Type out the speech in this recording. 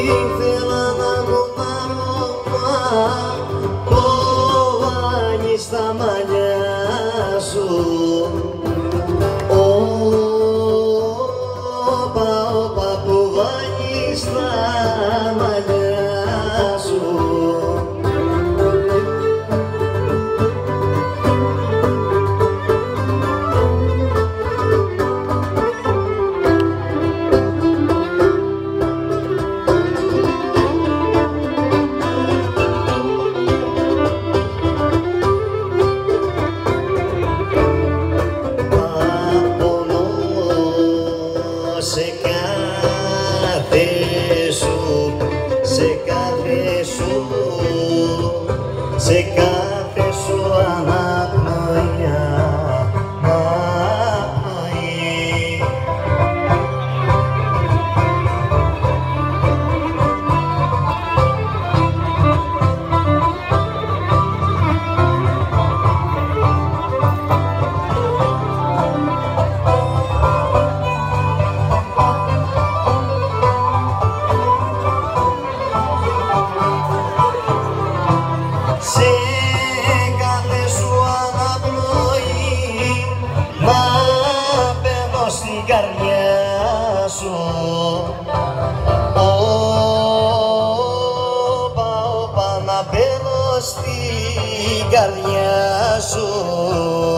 ήθελα να το πάρω το στα μαλλιά σου σε κάθε σου, σε κάθε Σε κάθε σου αναπνοή να μπαίνω στην καρδιά σου. Όπα, όπα να μπαίνω στην καρδιά σου